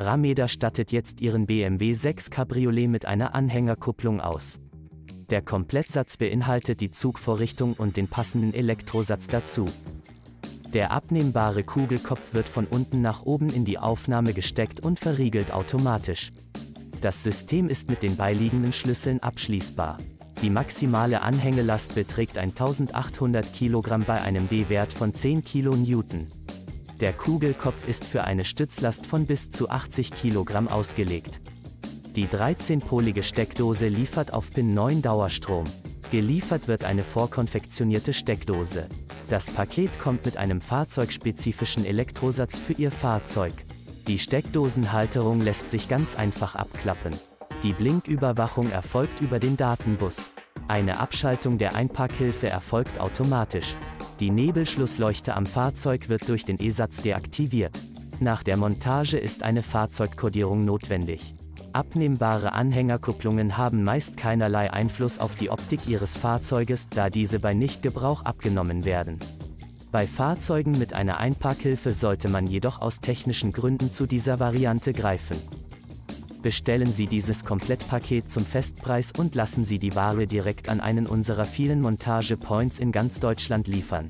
Rameda stattet jetzt ihren BMW 6 Cabriolet mit einer Anhängerkupplung aus. Der Komplettsatz beinhaltet die Zugvorrichtung und den passenden Elektrosatz dazu. Der abnehmbare Kugelkopf wird von unten nach oben in die Aufnahme gesteckt und verriegelt automatisch. Das System ist mit den beiliegenden Schlüsseln abschließbar. Die maximale Anhängelast beträgt 1800 kg bei einem D-Wert von 10 kN. Der Kugelkopf ist für eine Stützlast von bis zu 80 kg ausgelegt. Die 13-polige Steckdose liefert auf Pin 9 Dauerstrom. Geliefert wird eine vorkonfektionierte Steckdose. Das Paket kommt mit einem fahrzeugspezifischen Elektrosatz für Ihr Fahrzeug. Die Steckdosenhalterung lässt sich ganz einfach abklappen. Die Blinküberwachung erfolgt über den Datenbus. Eine Abschaltung der Einparkhilfe erfolgt automatisch. Die Nebelschlussleuchte am Fahrzeug wird durch den E-Satz deaktiviert. Nach der Montage ist eine Fahrzeugkodierung notwendig. Abnehmbare Anhängerkupplungen haben meist keinerlei Einfluss auf die Optik Ihres Fahrzeuges, da diese bei Nichtgebrauch abgenommen werden. Bei Fahrzeugen mit einer Einparkhilfe sollte man jedoch aus technischen Gründen zu dieser Variante greifen. Bestellen Sie dieses Komplettpaket zum Festpreis und lassen Sie die Ware direkt an einen unserer vielen Montage-Points in ganz Deutschland liefern.